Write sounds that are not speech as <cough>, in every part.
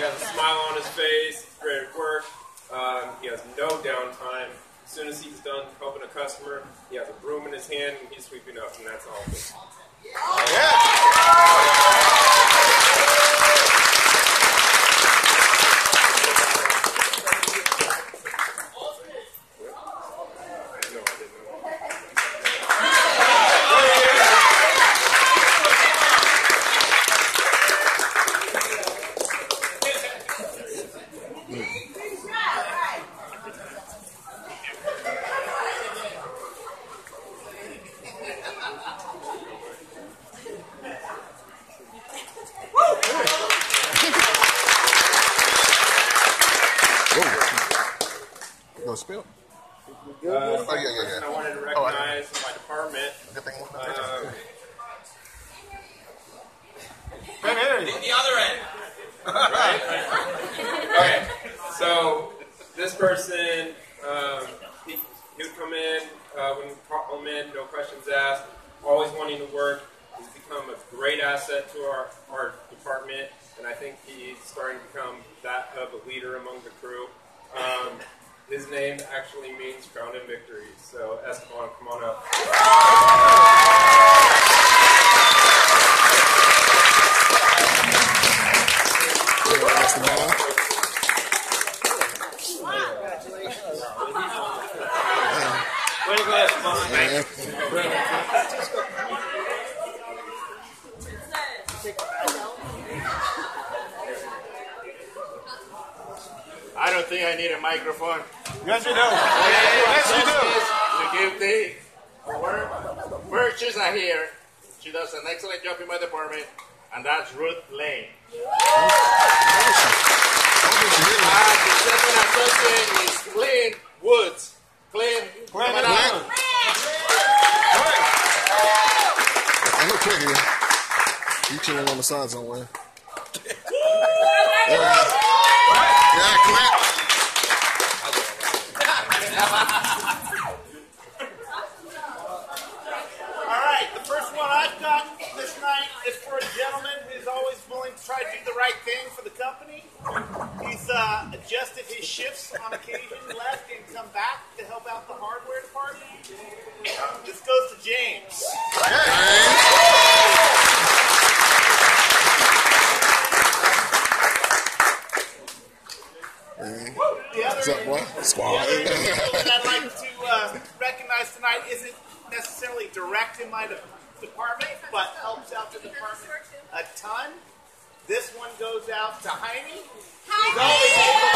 He has a smile on his face, ready to work. Um, he has no downtime. As soon as he's done helping a customer, he has a broom in his hand and he's sweeping up, and that's all. No, You gonna spill? Uh, Oh, yeah, yeah, yeah. I wanted to Oh, I- recognize in my department. Good thing with the Um, The other end. <laughs> okay, so this person, um, he, he would come in uh, when come in, no questions asked, always wanting to work. He's become a great asset to our, our department, and I think he's starting to become that of a leader among the crew. Um, his name actually means crown and victory. So Esteban, come on up. That's the ball. Way to go, Esteban. Man. I don't think I need a microphone. Yes, you do. Yes, you do. To give the work. Purchase are here. She does an excellent job in my department, and that's Ruth Lane. And the second associate is Clint Woods. Clint, Clint come on Woods. out. I know Clint here. He chilling on the side somewhere. Yeah, yeah Clint. All right, the first one I've got this night is for a gentleman who's always willing to try to do the right thing for the company. He's uh, adjusted his shifts on occasion, left and come back to help out the hardware department. This goes to James. Man. The other What's up, boy? Squad. The other I'd like to uh, recognize tonight isn't necessarily direct in my de- department, but helps out the department a ton. This one goes out to Jaime. He's always able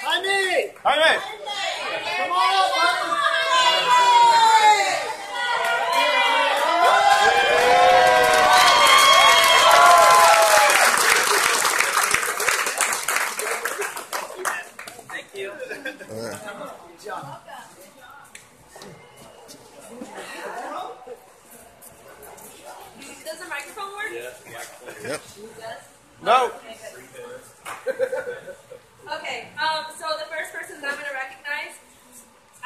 Jaime! Jaime. Come on up, Jaime! Thank you. Does the microphone work? Yep. Yes. No. Okay, um, so the first person that I'm going to recognize,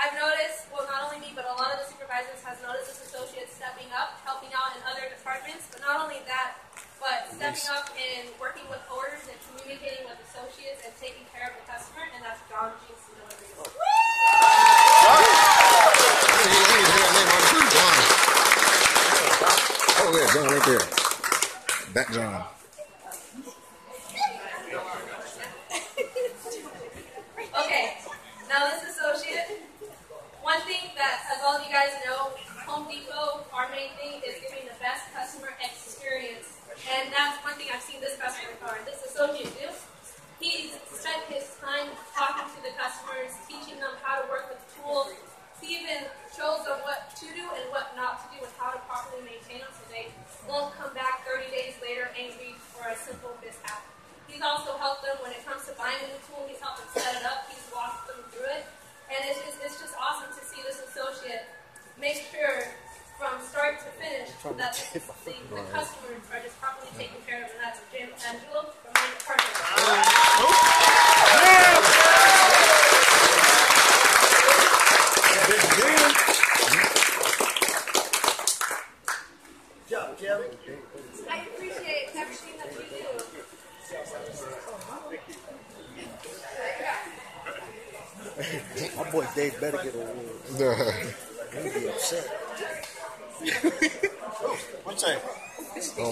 I've noticed, well, not only me, but a lot of the supervisors has noticed this associate stepping up, helping out in other departments, but not only that, but stepping up and working with orders and communicating with associates and taking care of the customer, and that's John Jinx Deliveries. I need to hear that name on the John. Oh, yeah, John right there. That John. Okay, now this associate, one thing that, as all of you guys know, Home Depot, our main thing is giving the best customer experience. And that's one thing I've seen this customer car, this associate do. My boy Dave better get a award. Yeah. He'd be upset. What's that? Um,